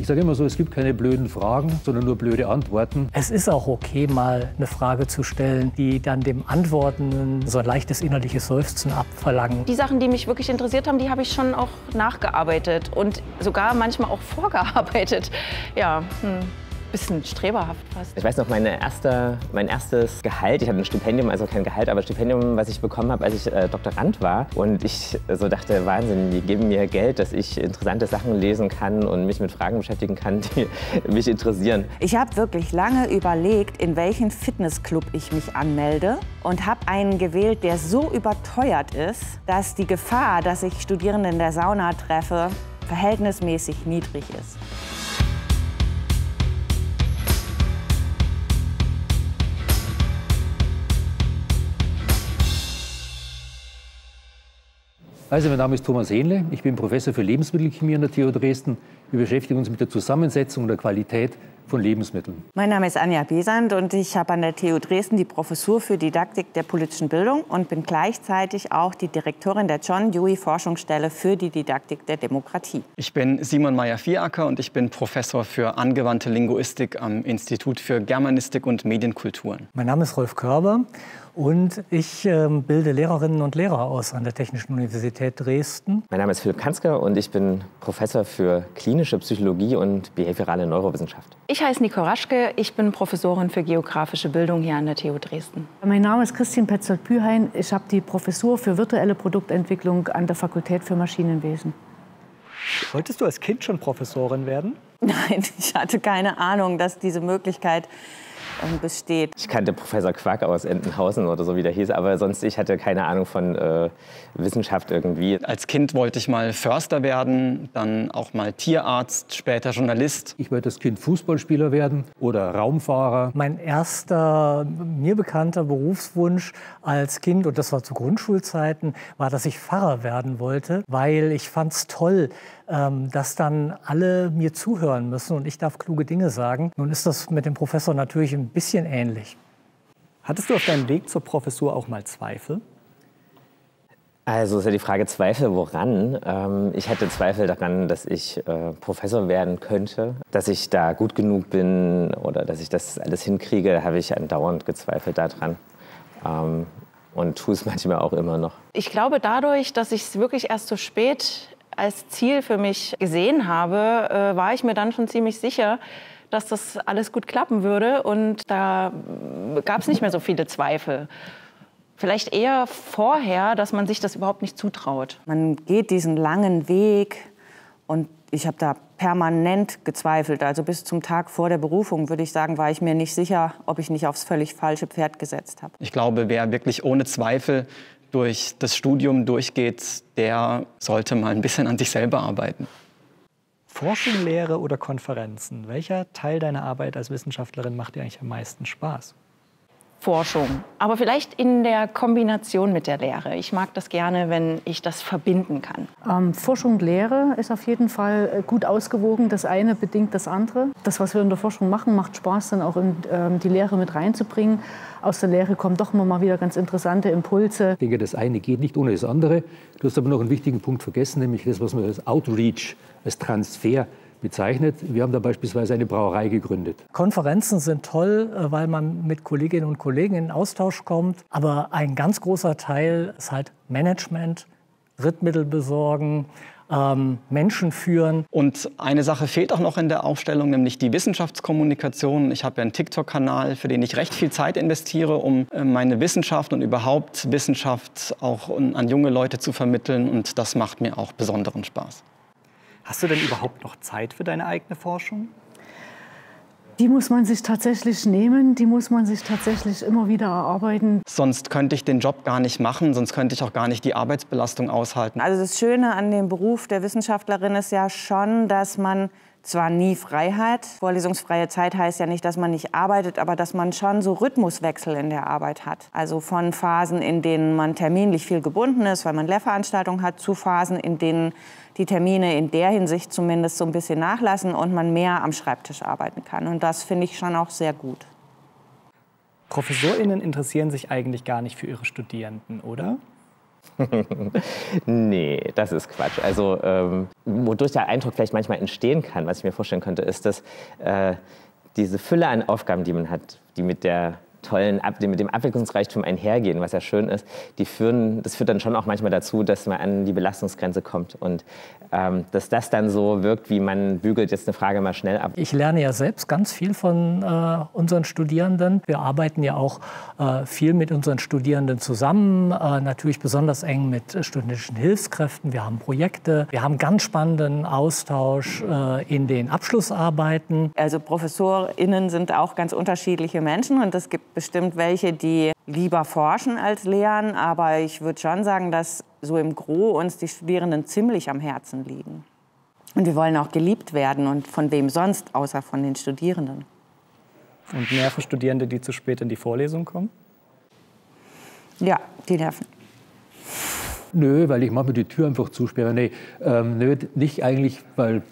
Ich sage immer so, es gibt keine blöden Fragen, sondern nur blöde Antworten. Es ist auch okay, mal eine Frage zu stellen, die dann dem Antwortenden so ein leichtes innerliches Seufzen abverlangen. Die Sachen, die mich wirklich interessiert haben, die habe ich schon auch nachgearbeitet und sogar manchmal auch vorgearbeitet. Ja, hm bisschen streberhaft fast. Ich weiß noch, meine erste, mein erstes Gehalt, ich hatte ein Stipendium, also kein Gehalt, aber Stipendium, was ich bekommen habe, als ich äh, Doktorand war. Und ich so dachte, Wahnsinn, die geben mir Geld, dass ich interessante Sachen lesen kann und mich mit Fragen beschäftigen kann, die mich interessieren. Ich habe wirklich lange überlegt, in welchen Fitnessclub ich mich anmelde und habe einen gewählt, der so überteuert ist, dass die Gefahr, dass ich Studierende in der Sauna treffe, verhältnismäßig niedrig ist. Also, mein Name ist Thomas Ähnle. Ich bin Professor für Lebensmittelchemie an der TU Dresden. Wir beschäftigen uns mit der Zusammensetzung und der Qualität von Lebensmitteln. Mein Name ist Anja Besand und ich habe an der TU Dresden die Professur für Didaktik der politischen Bildung und bin gleichzeitig auch die Direktorin der John Dewey Forschungsstelle für die Didaktik der Demokratie. Ich bin Simon Meyer-Vieracker und ich bin Professor für angewandte Linguistik am Institut für Germanistik und Medienkulturen. Mein Name ist Rolf Körber und ich äh, bilde Lehrerinnen und Lehrer aus an der Technischen Universität Dresden. Mein Name ist Philipp Kanzker und ich bin Professor für klinische Psychologie und behaviorale Neurowissenschaft. Ich heiße Nico Raschke, ich bin Professorin für geografische Bildung hier an der TU Dresden. Mein Name ist Christine Petzold-Pühain. Ich habe die Professur für virtuelle Produktentwicklung an der Fakultät für Maschinenwesen. Wolltest du als Kind schon Professorin werden? Nein, ich hatte keine Ahnung, dass diese Möglichkeit besteht. Ich kannte Professor Quack aus Entenhausen oder so, wie der hieß, aber sonst ich hatte keine Ahnung von äh, Wissenschaft irgendwie. Als Kind wollte ich mal Förster werden, dann auch mal Tierarzt, später Journalist. Ich wollte als Kind Fußballspieler werden oder Raumfahrer. Mein erster mir bekannter Berufswunsch als Kind, und das war zu Grundschulzeiten, war, dass ich Pfarrer werden wollte, weil ich fand es toll, ähm, dass dann alle mir zuhören müssen und ich darf kluge Dinge sagen. Nun ist das mit dem Professor natürlich ein bisschen ähnlich. Hattest du auf deinem Weg zur Professur auch mal Zweifel? Also ist ja die Frage Zweifel woran. Ähm, ich hatte Zweifel daran, dass ich äh, Professor werden könnte, dass ich da gut genug bin oder dass ich das alles hinkriege. Da habe ich andauernd gezweifelt daran. Ähm, und tue es manchmal auch immer noch. Ich glaube, dadurch, dass ich es wirklich erst so spät als Ziel für mich gesehen habe, äh, war ich mir dann schon ziemlich sicher, dass das alles gut klappen würde. Und da gab es nicht mehr so viele Zweifel. Vielleicht eher vorher, dass man sich das überhaupt nicht zutraut. Man geht diesen langen Weg und ich habe da permanent gezweifelt. Also bis zum Tag vor der Berufung, würde ich sagen, war ich mir nicht sicher, ob ich nicht aufs völlig falsche Pferd gesetzt habe. Ich glaube, wer wirklich ohne Zweifel durch das Studium durchgeht, der sollte mal ein bisschen an sich selber arbeiten. Forschung, Lehre oder Konferenzen? Welcher Teil deiner Arbeit als Wissenschaftlerin macht dir eigentlich am meisten Spaß? Forschung, aber vielleicht in der Kombination mit der Lehre. Ich mag das gerne, wenn ich das verbinden kann. Ähm, Forschung und Lehre ist auf jeden Fall äh, gut ausgewogen. Das eine bedingt das andere. Das, was wir in der Forschung machen, macht Spaß, dann auch in ähm, die Lehre mit reinzubringen. Aus der Lehre kommen doch immer mal wieder ganz interessante Impulse. Ich denke, das eine geht nicht ohne das andere. Du hast aber noch einen wichtigen Punkt vergessen, nämlich das, was man als Outreach, als Transfer bezeichnet. Wir haben da beispielsweise eine Brauerei gegründet. Konferenzen sind toll, äh, weil man mit Kolleginnen und Kollegen in Austausch kommt. Aber ein ganz großer Teil ist halt Management, Drittmittel besorgen, ähm, Menschen führen. Und eine Sache fehlt auch noch in der Aufstellung, nämlich die Wissenschaftskommunikation. Ich habe ja einen TikTok-Kanal, für den ich recht viel Zeit investiere, um äh, meine Wissenschaft und überhaupt Wissenschaft auch an junge Leute zu vermitteln. Und das macht mir auch besonderen Spaß. Hast du denn überhaupt noch Zeit für deine eigene Forschung? Die muss man sich tatsächlich nehmen, die muss man sich tatsächlich immer wieder erarbeiten. Sonst könnte ich den Job gar nicht machen, sonst könnte ich auch gar nicht die Arbeitsbelastung aushalten. Also das Schöne an dem Beruf der Wissenschaftlerin ist ja schon, dass man zwar nie Freiheit. Vorlesungsfreie Zeit heißt ja nicht, dass man nicht arbeitet, aber dass man schon so Rhythmuswechsel in der Arbeit hat. Also von Phasen, in denen man terminlich viel gebunden ist, weil man Lehrveranstaltungen hat, zu Phasen, in denen die Termine in der Hinsicht zumindest so ein bisschen nachlassen und man mehr am Schreibtisch arbeiten kann. Und das finde ich schon auch sehr gut. ProfessorInnen interessieren sich eigentlich gar nicht für ihre Studierenden, oder? nee, das ist Quatsch. Also, ähm, wodurch der Eindruck vielleicht manchmal entstehen kann, was ich mir vorstellen könnte, ist, dass äh, diese Fülle an Aufgaben, die man hat, die mit der tollen, die mit dem Abwicklungsreichtum einhergehen, was ja schön ist, die führen, das führt dann schon auch manchmal dazu, dass man an die Belastungsgrenze kommt und ähm, dass das dann so wirkt, wie man bügelt jetzt eine Frage mal schnell ab. Ich lerne ja selbst ganz viel von äh, unseren Studierenden. Wir arbeiten ja auch äh, viel mit unseren Studierenden zusammen, äh, natürlich besonders eng mit studentischen Hilfskräften. Wir haben Projekte, wir haben ganz spannenden Austausch äh, in den Abschlussarbeiten. Also ProfessorInnen sind auch ganz unterschiedliche Menschen und es gibt bestimmt welche, die lieber forschen als lehren. Aber ich würde schon sagen, dass so im Gro uns die Studierenden ziemlich am Herzen liegen. Und wir wollen auch geliebt werden und von wem sonst, außer von den Studierenden. Und nerven Studierende, die zu spät in die Vorlesung kommen? Ja, die nerven. Nö, weil ich manchmal die Tür einfach zusperre. Nee, ähm, nö, nicht eigentlich, weil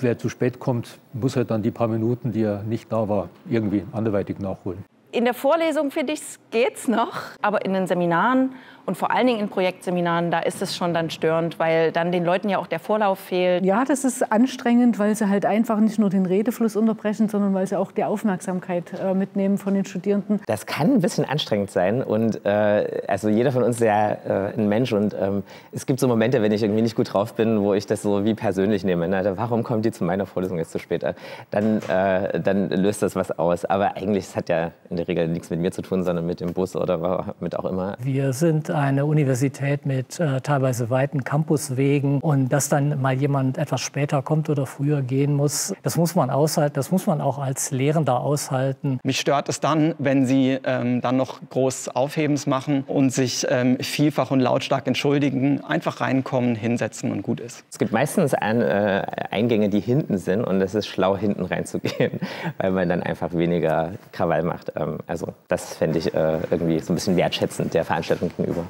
wer zu spät kommt, muss halt dann die paar Minuten, die er nicht da war, irgendwie anderweitig nachholen. In der Vorlesung, finde ich, geht's noch. Aber in den Seminaren und vor allen Dingen in Projektseminaren, da ist es schon dann störend, weil dann den Leuten ja auch der Vorlauf fehlt. Ja, das ist anstrengend, weil sie halt einfach nicht nur den Redefluss unterbrechen, sondern weil sie auch die Aufmerksamkeit äh, mitnehmen von den Studierenden. Das kann ein bisschen anstrengend sein und äh, also jeder von uns ist ja äh, ein Mensch und ähm, es gibt so Momente, wenn ich irgendwie nicht gut drauf bin, wo ich das so wie persönlich nehme. Ne? Warum kommt die zu meiner Vorlesung jetzt zu spät? Dann, äh, dann löst das was aus. Aber eigentlich, es hat ja in der Regel nichts mit mir zu tun, sondern mit dem Bus oder mit auch immer. Wir sind eine Universität mit äh, teilweise weiten Campuswegen und dass dann mal jemand etwas später kommt oder früher gehen muss, das muss man aushalten, das muss man auch als Lehrender aushalten. Mich stört es dann, wenn Sie ähm, dann noch groß Aufhebens machen und sich ähm, vielfach und lautstark entschuldigen, einfach reinkommen, hinsetzen und gut ist. Es gibt meistens ein, äh, Eingänge, die hinten sind und es ist schlau, hinten reinzugehen, weil man dann einfach weniger Krawall macht. Ähm, also das fände ich äh, irgendwie so ein bisschen wertschätzend der Veranstaltung gegenüber.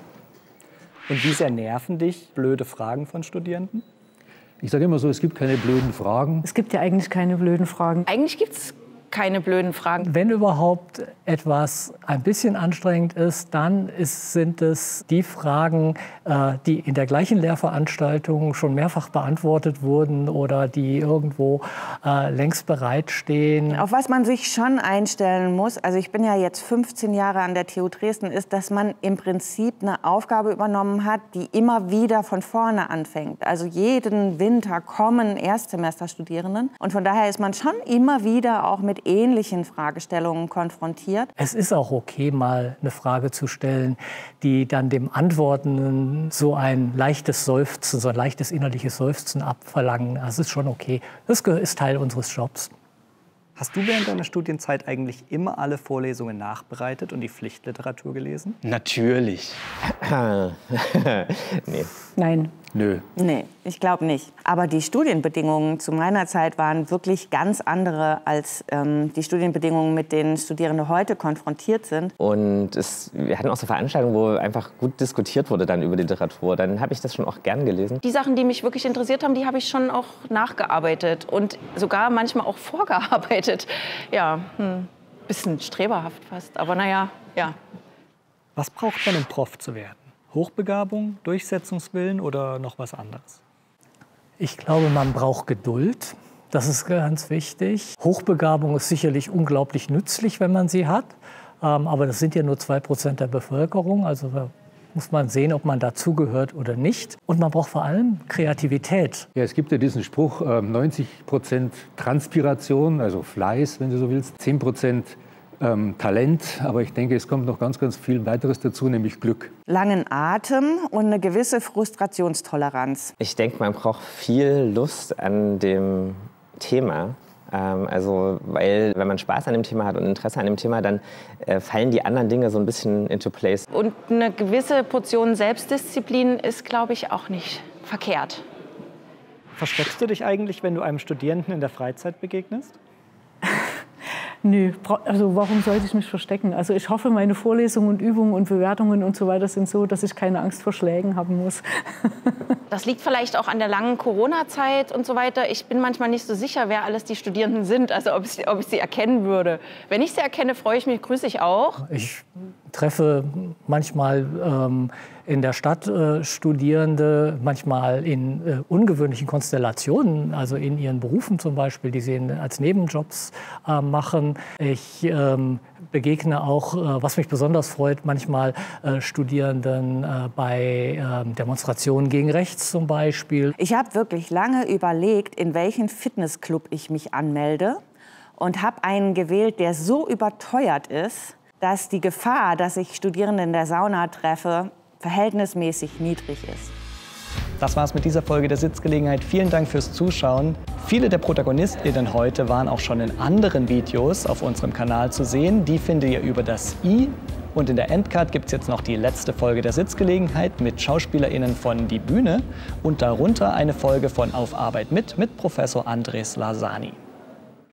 Und wie sehr nerven dich blöde Fragen von Studierenden? Ich sage immer so, es gibt keine blöden Fragen. Es gibt ja eigentlich keine blöden Fragen. Eigentlich gibt es keine blöden Fragen. Wenn überhaupt etwas ein bisschen anstrengend ist, dann ist, sind es die Fragen, äh, die in der gleichen Lehrveranstaltung schon mehrfach beantwortet wurden oder die irgendwo äh, längst bereitstehen. Auf was man sich schon einstellen muss, also ich bin ja jetzt 15 Jahre an der TU Dresden, ist, dass man im Prinzip eine Aufgabe übernommen hat, die immer wieder von vorne anfängt. Also jeden Winter kommen Erstsemesterstudierenden und von daher ist man schon immer wieder auch mit ähnlichen Fragestellungen konfrontiert. Es ist auch okay, mal eine Frage zu stellen, die dann dem Antwortenden so ein leichtes Seufzen, so ein leichtes innerliches Seufzen abverlangen. Das ist schon okay. Das ist Teil unseres Jobs. Hast du während deiner Studienzeit eigentlich immer alle Vorlesungen nachbereitet und die Pflichtliteratur gelesen? Natürlich. nee. Nein. Nö. Nee, ich glaube nicht. Aber die Studienbedingungen zu meiner Zeit waren wirklich ganz andere als ähm, die Studienbedingungen, mit denen Studierende heute konfrontiert sind. Und es, wir hatten auch so Veranstaltungen, wo einfach gut diskutiert wurde dann über die Literatur. Dann habe ich das schon auch gern gelesen. Die Sachen, die mich wirklich interessiert haben, die habe ich schon auch nachgearbeitet und sogar manchmal auch vorgearbeitet. Ja, hm, bisschen streberhaft fast, aber naja, ja. Was braucht man, um Prof zu werden? Hochbegabung, Durchsetzungswillen oder noch was anderes? Ich glaube, man braucht Geduld. Das ist ganz wichtig. Hochbegabung ist sicherlich unglaublich nützlich, wenn man sie hat. Ähm, aber das sind ja nur zwei Prozent der Bevölkerung. Also da muss man sehen, ob man dazugehört oder nicht. Und man braucht vor allem Kreativität. Ja, es gibt ja diesen Spruch, äh, 90 Prozent Transpiration, also Fleiß, wenn du so willst, 10 Prozent ähm, Talent, aber ich denke, es kommt noch ganz, ganz viel weiteres dazu, nämlich Glück. Langen Atem und eine gewisse Frustrationstoleranz. Ich denke, man braucht viel Lust an dem Thema. Ähm, also, weil wenn man Spaß an dem Thema hat und Interesse an dem Thema, dann äh, fallen die anderen Dinge so ein bisschen into place. Und eine gewisse Portion Selbstdisziplin ist, glaube ich, auch nicht verkehrt. Versteckst du dich eigentlich, wenn du einem Studierenden in der Freizeit begegnest? Nö, also warum sollte ich mich verstecken? Also ich hoffe, meine Vorlesungen und Übungen und Bewertungen und so weiter sind so, dass ich keine Angst vor Schlägen haben muss. Das liegt vielleicht auch an der langen Corona-Zeit und so weiter. Ich bin manchmal nicht so sicher, wer alles die Studierenden sind, also ob ich, ob ich sie erkennen würde. Wenn ich sie erkenne, freue ich mich, grüße ich auch. Ich treffe manchmal ähm, in der Stadt äh, Studierende, manchmal in äh, ungewöhnlichen Konstellationen, also in ihren Berufen zum Beispiel, die sie als Nebenjobs äh, machen. Ich ähm, begegne auch, äh, was mich besonders freut, manchmal äh, Studierenden äh, bei ähm, Demonstrationen gegen rechts zum Beispiel. Ich habe wirklich lange überlegt, in welchen Fitnessclub ich mich anmelde und habe einen gewählt, der so überteuert ist, dass die Gefahr, dass ich Studierende in der Sauna treffe, verhältnismäßig niedrig ist. Das war's mit dieser Folge der Sitzgelegenheit. Vielen Dank fürs Zuschauen. Viele der ProtagonistInnen heute waren auch schon in anderen Videos auf unserem Kanal zu sehen. Die findet ihr über das i. Und in der Endcard gibt es jetzt noch die letzte Folge der Sitzgelegenheit mit SchauspielerInnen von Die Bühne und darunter eine Folge von Auf Arbeit mit mit Professor Andres Lasani.